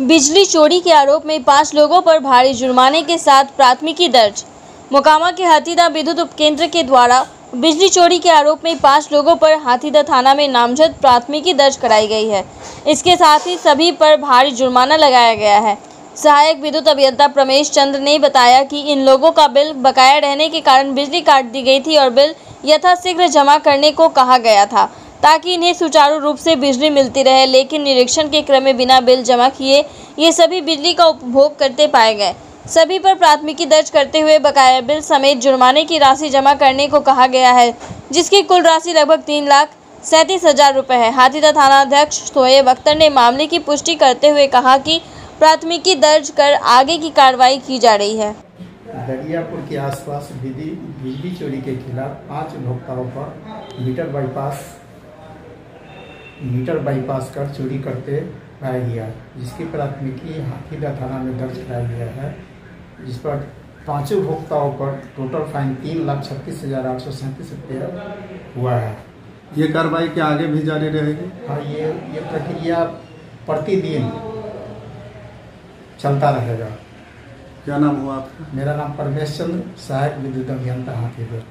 बिजली चोरी के आरोप में पाँच लोगों पर भारी जुर्माने के साथ प्राथमिकी दर्ज। मोकामा के हाथीदा विद्युत उपकेंद्र के द्वारा बिजली चोरी के आरोप में पाँच लोगों पर हाथीदा थाना में नामजद प्राथमिकी दर्ज कराई गई है। इसके साथ ही सभी पर भारी जुर्माना लगाया गया है। सहायक विद्युत अभियंता प्रमेश चंद्र ने बताया कि इन लोगों का बिल बकाया रहने के कारण बिजली काट दी गई थी और बिल यथाशीघ्र जमा करने को कहा गया था। ताकि इन्हें सुचारू रूप से बिजली मिलती रहे, लेकिन निरीक्षण के क्रम में बिना बिल जमा किए ये सभी बिजली का उपभोग करते पाए गए। सभी पर प्राथमिकी दर्ज करते हुए बकाया बिल समेत जुर्माने की राशि जमा करने को कहा गया है, जिसकी कुल राशि लगभग तीन लाख सैंतीस हज़ार रुपये है। हाथीदा थाना अध्यक्ष सोएब अख्तर ने मामले की पुष्टि करते हुए कहा कि प्राथमिकी दर्ज कर आगे की कार्रवाई की जा रही है। दरियापुर के आसपास बिजली चोरी के खिलाफ पाँच उपभोक्ताओं पर मीटर बाईपास मीटर बाईपास कर चोरी करते पाया गया जिसकी प्राथमिकी हाथीदा थाना में दर्ज कराया गया है। जिस पर पाँचों उपभोक्ताओं पर टोटल फाइन तीन लाख छत्तीस हज़ार आठ सौ सैंतीस रुपये हुआ है। ये कार्रवाई के आगे भी जारी रहेगी? हाँ ये ये प्रक्रिया प्रतिदिन चलता रहेगा। क्या नाम हुआ आपका? मेरा नाम परमेश चंद्र सहायक विद्युत अभियंता हाथीपुर